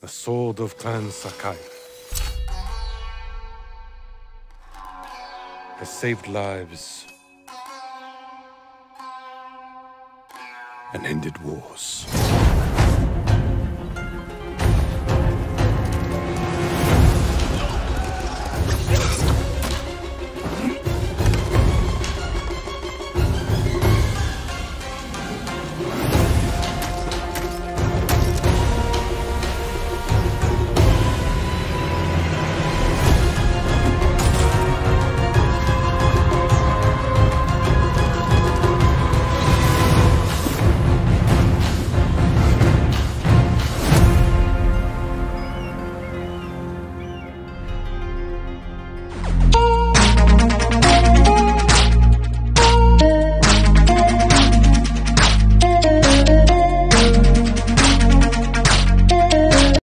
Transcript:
The sword of Clan Sakai has saved lives and ended wars.